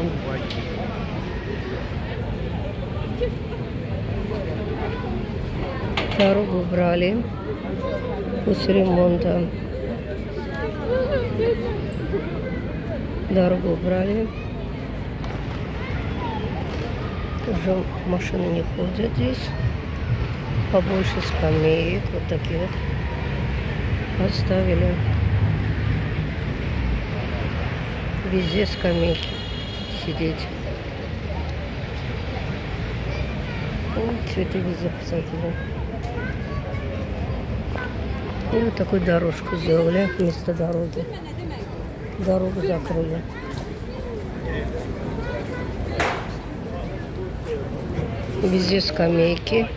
Словакии. Дорогу брали после ремонта. Дорогу брали. Уже машины не ходят здесь. Побольше скамеек, вот такие вот оставили. Везде скамейки сидеть. Вот цветы везде посадили. И вот такую дорожку сделали вместо дороги. Дорогу закрыли. Везде скамейки.